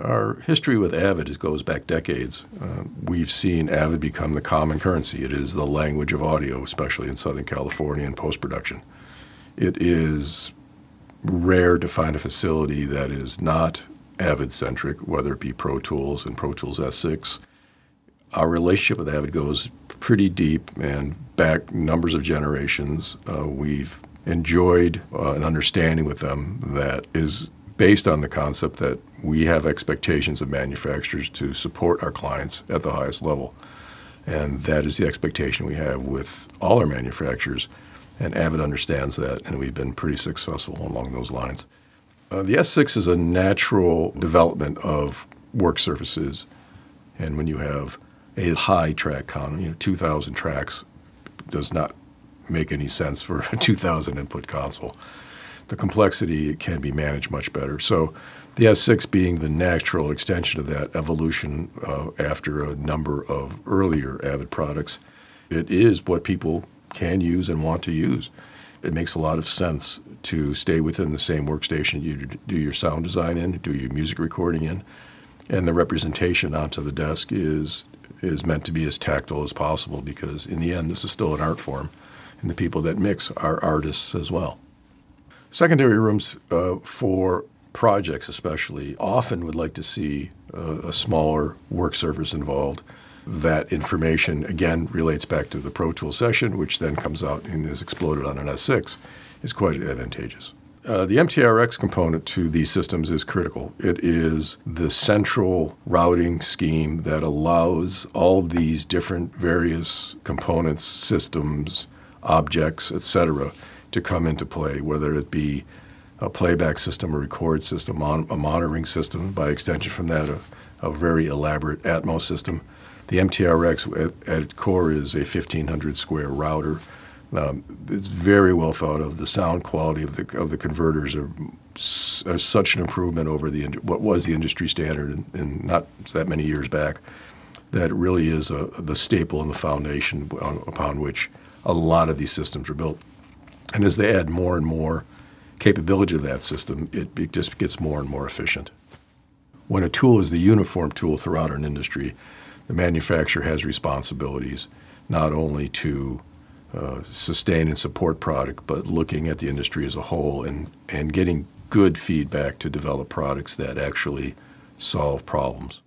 Our history with Avid goes back decades. Uh, we've seen Avid become the common currency. It is the language of audio, especially in Southern California in post production. It is rare to find a facility that is not Avid centric, whether it be Pro Tools and Pro Tools S6. Our relationship with Avid goes pretty deep and back numbers of generations. Uh, we've enjoyed uh, an understanding with them that is based on the concept that we have expectations of manufacturers to support our clients at the highest level. And that is the expectation we have with all our manufacturers. And Avid understands that, and we've been pretty successful along those lines. Uh, the S6 is a natural development of work surfaces. And when you have a high track count, you know, 2,000 tracks does not make any sense for a 2,000 input console the complexity can be managed much better. So the S6 being the natural extension of that evolution uh, after a number of earlier Avid products, it is what people can use and want to use. It makes a lot of sense to stay within the same workstation you do your sound design in, do your music recording in, and the representation onto the desk is is meant to be as tactile as possible because in the end this is still an art form and the people that mix are artists as well. Secondary rooms uh, for projects, especially, often would like to see uh, a smaller work surface involved. That information, again, relates back to the Pro Tool session, which then comes out and is exploded on an S6, is quite advantageous. Uh, the MTRX component to these systems is critical. It is the central routing scheme that allows all these different various components, systems, objects, etc., to come into play, whether it be a playback system, a record system, a monitoring system, by extension from that, a, a very elaborate Atmos system. The MTRX at, at, its core is a 1500 square router. Um, it's very well thought of. The sound quality of the of the converters are, are such an improvement over the what was the industry standard in, in not that many years back. That it really is a, the staple and the foundation upon which a lot of these systems are built. And as they add more and more capability of that system, it just gets more and more efficient. When a tool is the uniform tool throughout an industry, the manufacturer has responsibilities not only to uh, sustain and support product, but looking at the industry as a whole and, and getting good feedback to develop products that actually solve problems.